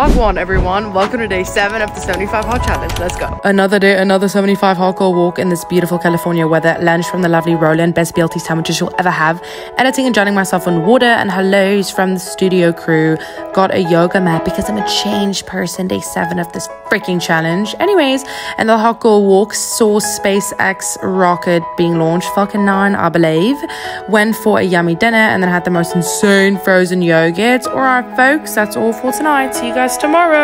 Wagwan, everyone. Welcome to day seven of the 75 Hard Challenge. Let's go. Another day, another 75 hardcore walk in this beautiful California weather. Lunch from the lovely Roland, best BLT sandwiches you'll ever have. Editing and joining myself on water and hellos from the studio crew. Got a yoga mat because I'm a changed person. Day seven of this freaking challenge. Anyways, and the hardcore walk saw SpaceX rocket being launched, Falcon 9, I believe. Went for a yummy dinner and then had the most insane frozen yogurt. All right, folks, that's all for tonight. See you guys tomorrow.